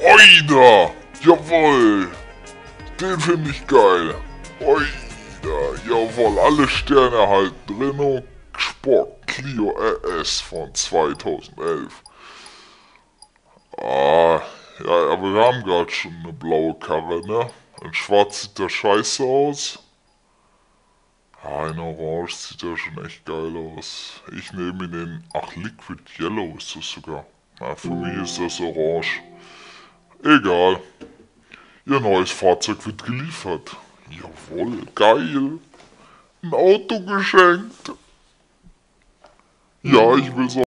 Oida! Jawoll! Den finde ich geil. Oida! Jawoll, alle Sterne erhalten. Renault Sport Clio RS von 2011. Ah, ja, aber wir haben gerade schon eine blaue Karre, ne? In schwarz sieht der scheiße aus. Ah, in orange sieht der schon echt geil aus. Ich nehme den, ach, Liquid Yellow ist das sogar. Na, für mich ist das orange. Egal. Ihr neues Fahrzeug wird geliefert. Jawohl, geil. Ein Auto geschenkt. Ja, ich will so